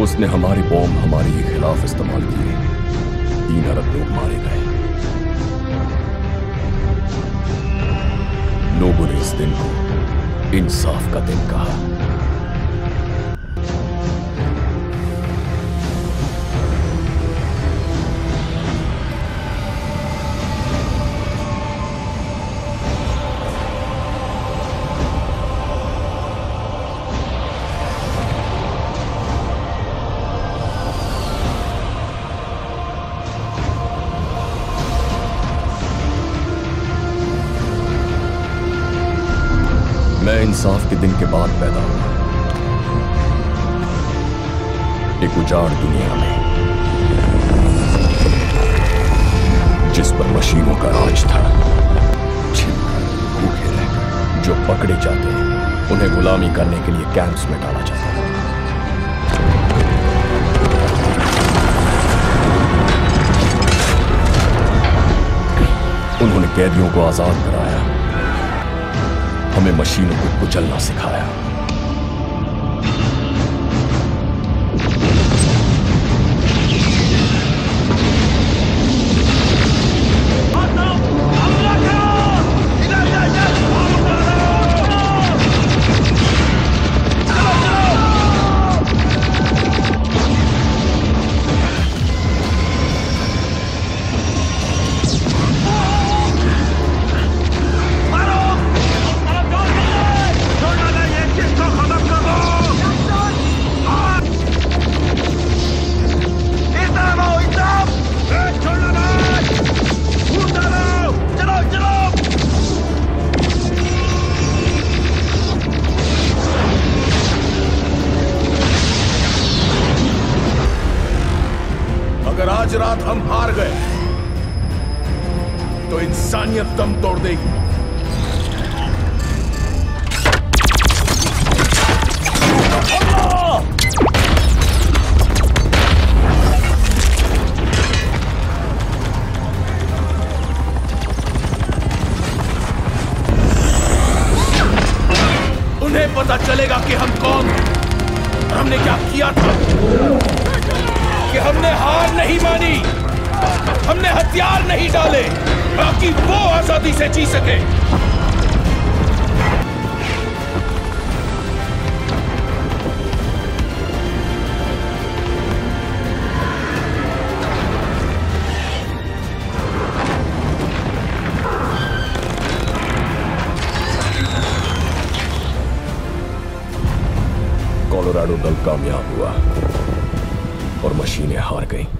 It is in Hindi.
उसने हमारी बॉम्ब हमारे ही खिलाफ इस्तेमाल किए। तीन अरब लोग मारे गए। लोगों ने इस दिन को इंसाफ का दिन कहा। मैं इंसाफ के दिन के बाद पैदा हुआ। एक उजाड़ दुनिया में, जिस पर मशीनों का राज था भूखे जो पकड़े जाते हैं, उन्हें गुलामी करने के लिए कैंप्स में डाला जाता है। उन्होंने कैदियों को आज़ाद कराया। हमें मशीनों को कुचलना सिखाया। अगर आज रात हम हार गए तो इंसानियत दम तोड़ देगी। उन्हें पता चलेगा कि हम कौन हैं और हमने क्या किया था। नहीं मानी। हमने हथियार नहीं डाले ताकि वो आज़ादी से जी सके। कोलोराडो दल कामयाब हुआ और मशीनें हार गईं।